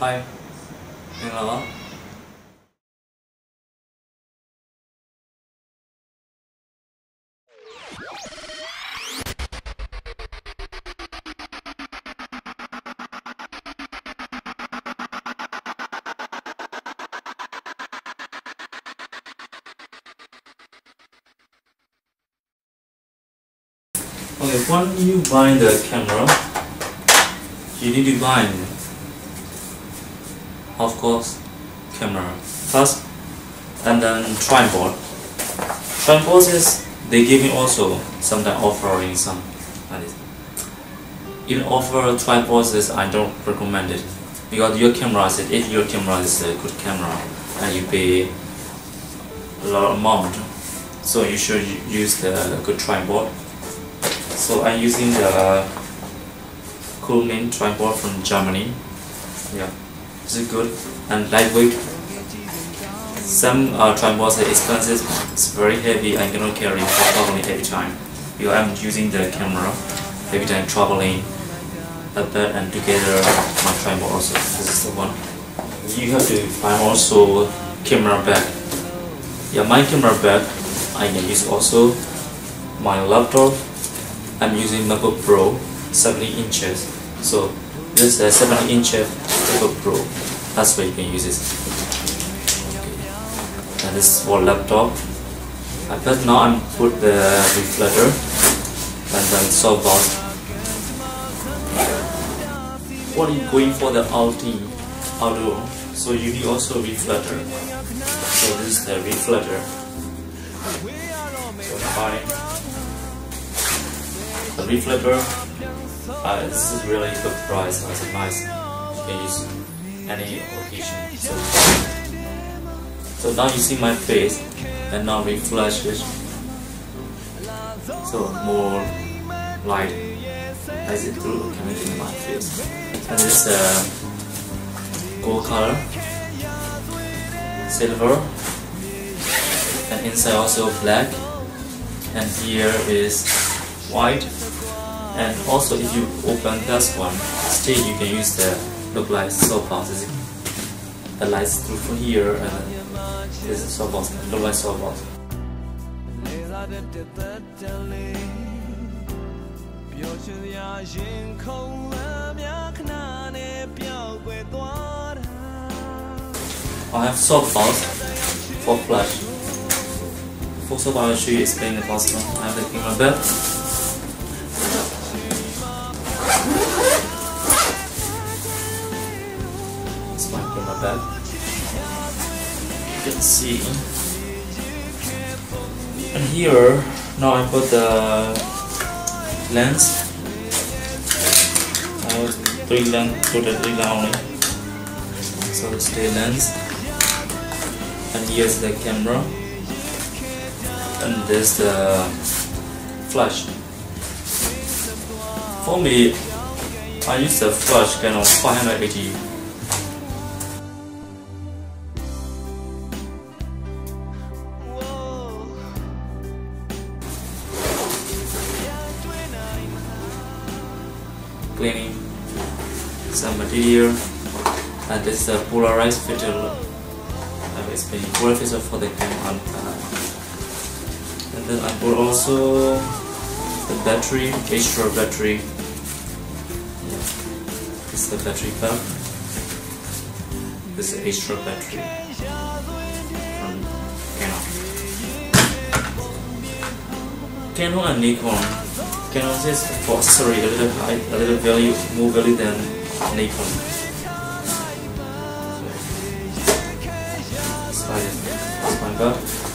Hi. Hello. Okay, when you bind the camera, you need to bind of course, camera first, and then tripod. Tripod is they give giving also sometimes offering some. like this. In offer tripods is I don't recommend it because your camera is if your camera is a good camera and you pay a lot of amount, so you should use the good tripod. So I'm using the Cullmann tripod from Germany. Yeah, is good and lightweight. Some uh, tripods are expensive. It's very heavy. I cannot carry for traveling every time. Because I'm using the camera every time traveling. Like that and together my tripod also. This is the one. You have to find also camera bag. Yeah, my camera bag I can use also my laptop I'm using MacBook Pro 70 inches. So this is a 70 inch MacBook Pro. That's where you can use it. Okay. And this is for laptop. Uh, But now I'm put the reflector and then softbox. What are you going for the outing outdoor? So you need also reflector. So this is the reflector. So fine the reflector uh, this is really good price it's nice use any occasion. So, so now you see my face and now we flash it so more light as it through coming in my face. And this uh, gold color silver and inside also black and here is white. And also if you open this one still you can use the look like soap box. The lights through from here and this is soap box, look like soap. I have soap box for flash. For soap I will show you explain the box. I have the camera belt. It's camera bed you can see. And here now I put the lens. I have three lens put a three lens only. So the stay lens. And here's the camera. And there's the flash. For me I use the flash Canon 580 cleaning some material and this is a polarized filter I will explain polarized filter for the camera and then I put also the battery extra battery. Yeah. this is the battery pack this is extra battery. From Canon. Canon and Nikon Canon is for oh, accessory a little high, a little value more value than Nikon.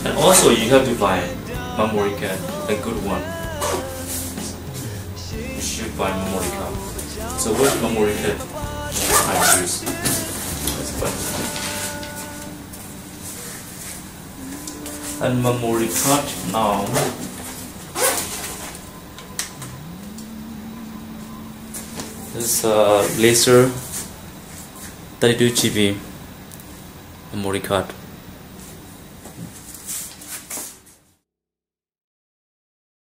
And also you have to buy memory card, a good one. You should buy memory card. So what should I use? And memory now. This uh, Lexar 32 GB memory card